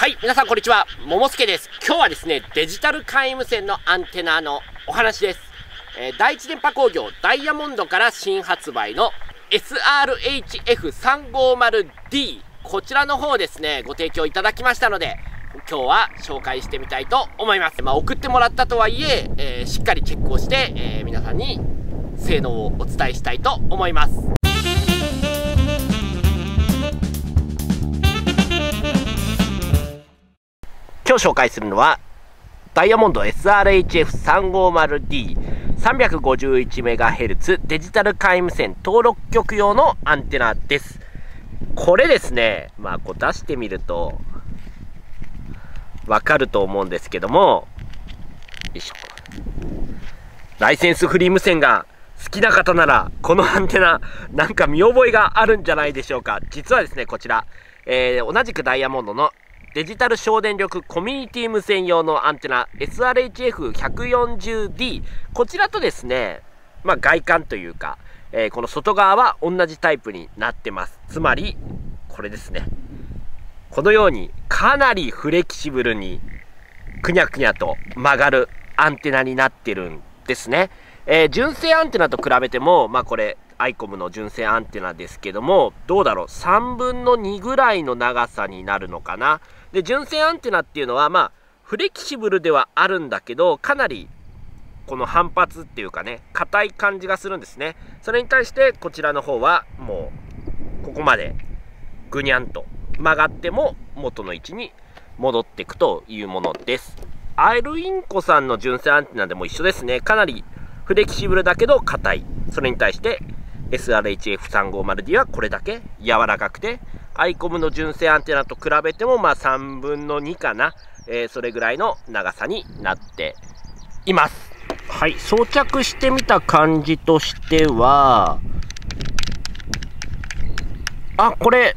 はい、皆さんこんにちは。桃助です。今日はですね、デジタル皆無線のアンテナのお話です。えー、第一電波工業ダイヤモンドから新発売の SRHF350D こちらの方ですね、ご提供いただきましたので、今日は紹介してみたいと思います。まあ、送ってもらったとはいええー、しっかりチェックをして、えー、皆さんに性能をお伝えしたいと思います。今日紹介するのはダイヤモンド SRHF350D351MHz デジタル皆無線登録局用のアンテナです。これですね、まあこう出してみるとわかると思うんですけども、よいしょ。ライセンスフリー無線が好きな方なら、このアンテナ、なんか見覚えがあるんじゃないでしょうか。実はですね、こちら、えー、同じくダイヤモンドのデジタル省電力コミュニティ無線用のアンテナ SRHF140D こちらとですね、まあ、外観というか、えー、この外側は同じタイプになってます。つまりこれですね。このようにかなりフレキシブルにくにゃくにゃと曲がるアンテナになってるんですね、えー、純正アンテナと比べてもまあこれアイコムの純正アンテナですけどもどうだろう？3分の2ぐらいの長さになるのかな？で、純正アンテナっていうのは、まあ、フレキシブルではあるんだけど、かなり、この反発っていうかね、硬い感じがするんですね。それに対して、こちらの方は、もう、ここまで、ぐにゃんと曲がっても元の位置に戻っていくというものです。アイルインコさんの純正アンテナでも一緒ですね。かなりフレキシブルだけど硬い。それに対して SRHF350D はこれだけ柔らかくてアイコムの純正アンテナと比べても、まあ3分の2かな。えー、それぐらいの長さになっています。はい、装着してみた感じとしては、あ、これ、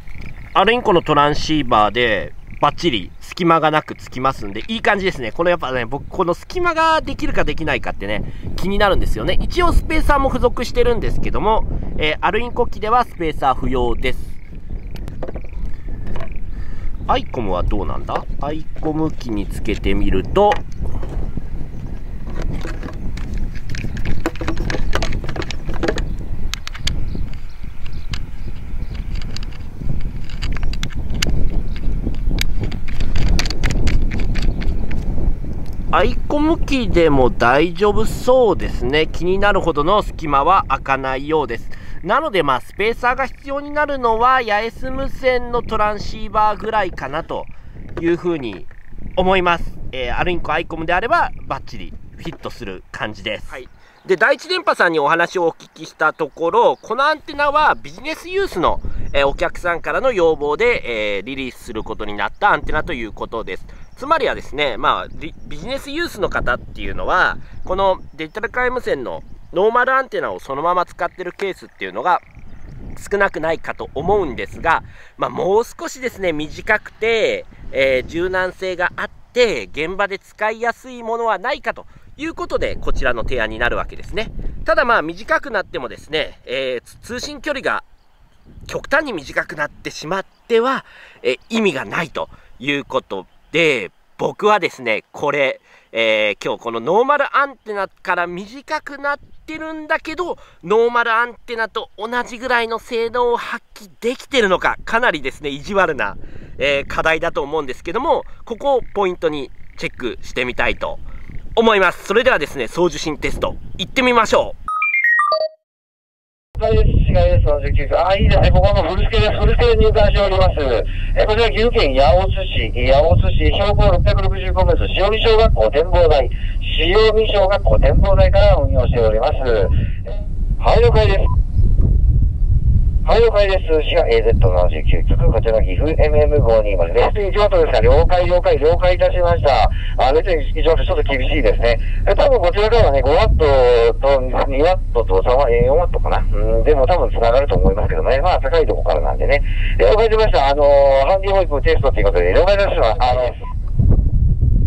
アルインコのトランシーバーで、バッチリ隙間がなくつきますんで、いい感じですね。このやっぱね、僕、この隙間ができるかできないかってね、気になるんですよね。一応スペーサーも付属してるんですけども、えー、アルインコ機ではスペーサー不要です。アイコムはどうなんだ？アイコム機につけてみると、アイコム機でも大丈夫そうですね。気になるほどの隙間は開かないようです。なので、まあ、スペーサーが必要になるのは、八重洲無線のトランシーバーぐらいかなというふうに思います。えー、アルインコアイコムであれば、バッチリフィットする感じです。はい。で、第一電波さんにお話をお聞きしたところ、このアンテナはビジネスユースの、えー、お客さんからの要望で、えー、リリースすることになったアンテナということです。つまりはですね、まあ、ビジネスユースの方っていうのは、このデジタル界無線のノーマルアンテナをそのまま使ってるケースっていうのが少なくないかと思うんですが、まあ、もう少しですね、短くて、えー、柔軟性があって、現場で使いやすいものはないかということで、こちらの提案になるわけですね。ただまあ、短くなってもですね、えー、通信距離が極端に短くなってしまっては、えー、意味がないということで、僕はですね、これ、えー、今日このノーマルアンテナから短くなってるんだけど、ノーマルアンテナと同じぐらいの性能を発揮できてるのか、かなりですね、意地悪な、えー、課題だと思うんですけども、ここをポイントにチェックしてみたいと思います。それではですね、送受信テスト、行ってみましょう。はいです。市街です。79。あ、いいですね。ここはもうフルスケで、す。古助で入館しております。えこちら、岐阜県八尾津市、八尾津市、標高665メートル、塩見小学校展望台、塩見小学校展望台から運用しております。はい、了解です。はい、了解です。滋賀 AZ79 局、こちら岐阜 MM520 です。1ワットですが、了解、了解、了解いたしました。あ、別に1ワットちょっと厳しいですね。多分こちらからはね、5ワットと2ワットと3ワ4ワットかな。うん、でも多分繋がると思いますけどね。まあ、高いとこからなんでね。了解しました。あのー、ハンディホイップテストということで、了解いたしました。あの、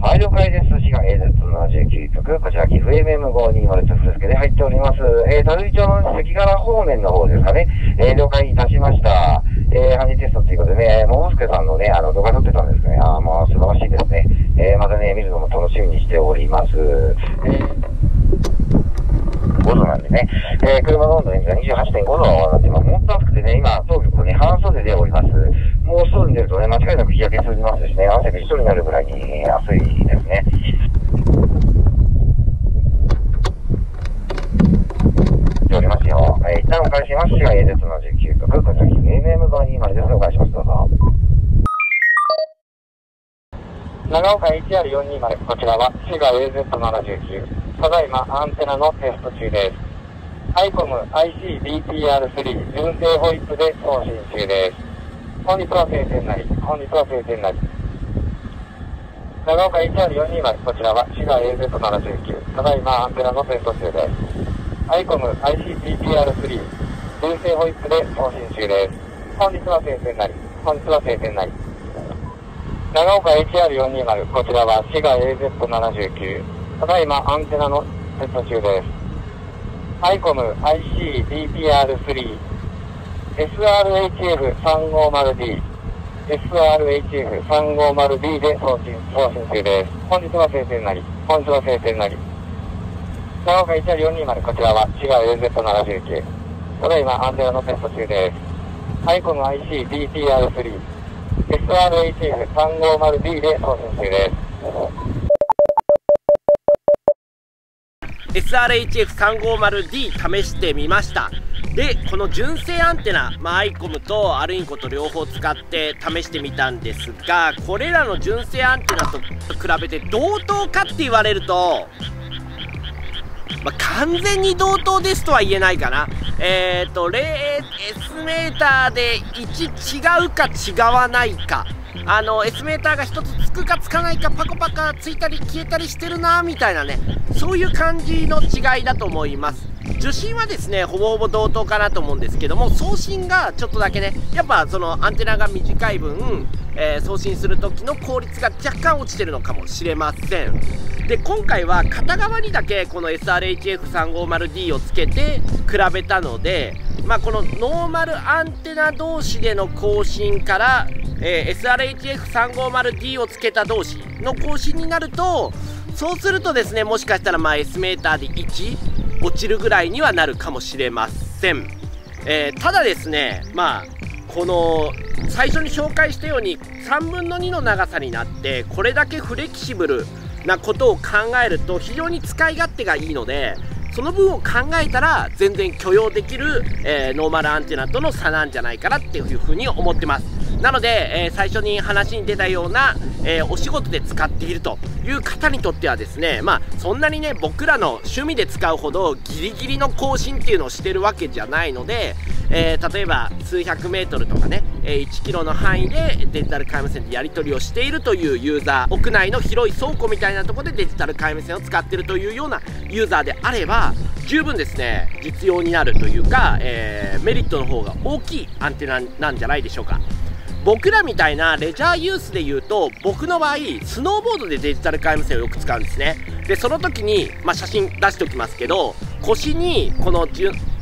はい、了解です。滋賀 AZ79 局、こちら岐阜 MM520 とスケで入っております。えー、たるい町の関柄方面の方ですかね。えー、了解いたしました。えー、ハニテストということでね、桃助さんのね、あの、動画撮ってたんですね。ああ、まあ、素晴らしいですね。えー、またね、見るのも楽しみにしております。えー、5度なんでね、えー、車の温度が28.5度になってます。本当暑くてね、今、当局ね、半袖でおります。もう外に出るとね、間違いなく日焼けするますしね、汗びっしょりになるぐらいに暑いですね。おりますよ。えー、一旦お返しします。が AZ79 局、こちら MM520 です。お返します。どうぞ。長岡 HR420、こちらは滋賀 AZ79。ただいまアンテナのテスト中です。ICOM ICBTR3 純正ホイップで送信中です。本日は晴天なり、本日は晴天なり。長岡 HR420、こちらは滋賀 AZ79。ただいまアンテナのテスト中です。ICOM ICBTR3 純正ホイップで送信中です。本日は晴天なり、本日は晴天なり。長岡 HR420、こちらは滋賀 AZ79。ただいまアンテナのテスト中です。ICOM ICDPR3 SRHF350D SRHF350D で送信送信中です。本日は晴天なり、本日は晴天なり。長岡1420こちらは滋賀 AZ79。ただいまアンテナのテスト中です。ICOM ICDPR3 SRHF350D で送信中です。SRHF350D 試してみましたでこの純正アンテナ、まあ、アイコムとアルインコと両方使って試してみたんですがこれらの純正アンテナと比べて同等かって言われるとまあ、完全に同等ですとは言えないかな。えっ、ー、と、S メーターで1違うか違わないか。あの S メーターが1つつくかつかないかパコパカついたり消えたりしてるなみたいなねそういう感じの違いだと思います受信はですねほぼほぼ同等かなと思うんですけども送信がちょっとだけねやっぱそのアンテナが短い分、えー、送信する時の効率が若干落ちてるのかもしれません。で今回は片側にだけこの SRHF350D をつけて比べたのでまあ、このノーマルアンテナ同士での更新からえー、SRHF350D をつけた同士の更新になるとそうするとですねもしかしたらまあ S メーターで1落ちるぐらいにはなるかもしれません、えー、ただですねまあこの最初に紹介したように3分の2の長さになってこれだけフレキシブルなことを考えると非常に使い勝手がいいのでその分を考えたら全然許容できる、えー、ノーマルアンテナとの差なんじゃないかなっていうふうに思ってます。なので、えー、最初に話に出たような、えー、お仕事で使っているという方にとってはですねまあそんなにね僕らの趣味で使うほどギリギリの更新っていうのをしてるわけじゃないので、えー、例えば数百メートルとかね、え1キロの範囲でデジタル回無線でやり取りをしているというユーザー屋内の広い倉庫みたいなところでデジタル回無線を使っているというようなユーザーであれば十分ですね実用になるというか、えメリットの方が大きいアンテナなんじゃないでしょうか。僕らみたいなレジャーユースで言うと僕の場合スノーボードでデジタル回無線をよく使うんですね。でその時に、まあ、写真出しておきますけど腰にこの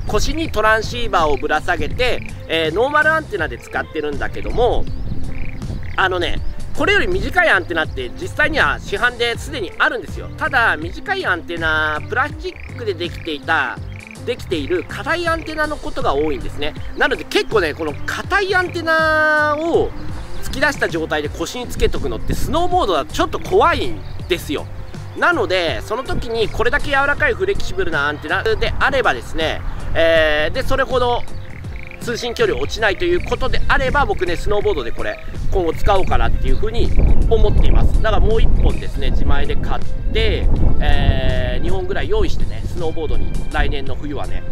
腰にトランシーバーをぶら下げて、えー、ノーマルアンテナで使ってるんだけどもあのねこれより短いアンテナって実際には市販ですでにあるんですよ。ただ短いアンテナプラスチックでできていたできている硬いアンテナのことが多いんですね。なので結構ねこの硬いアンテナを突き出した状態で腰につけとくのってスノーボードだとちょっと怖いんですよ。なのでその時にこれだけ柔らかいフレキシブルなアンテナであればですね、えー、でそれほど通信距離落ちないということであれば僕ねスノーボードでこれ今後使おうかなっていうふうに思っています。だからもう1本ですね自前で買って、えー、2本ぐらい用意してねスノーボードに来年の冬はね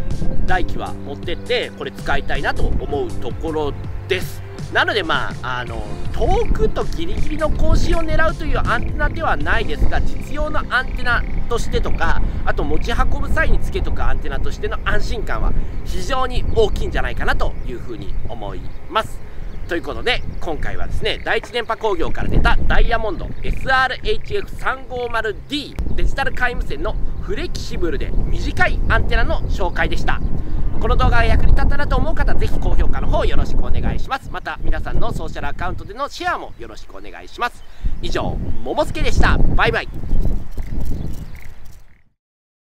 来季は持ってってこれ使いたいなと思うところです。なのでまああの遠くとギリギリの更新を狙うというアンテナではないですが実用のアンテナとしてとかあと持ち運ぶ際につけとくアンテナとしての安心感は非常に大きいんじゃないかなというふうに思います。ということで今回はですね第一電波工業から出たダイヤモンド SRHF350D デジタル皆無線のフレキシブルで短いアンテナの紹介でした。この動画が役に立ったなと思う方ぜひ高評価の方よろしくお願いします。また皆さんのソーシャルアカウントでのシェアもよろしくお願いします。以上ももすけでした。バイバイ。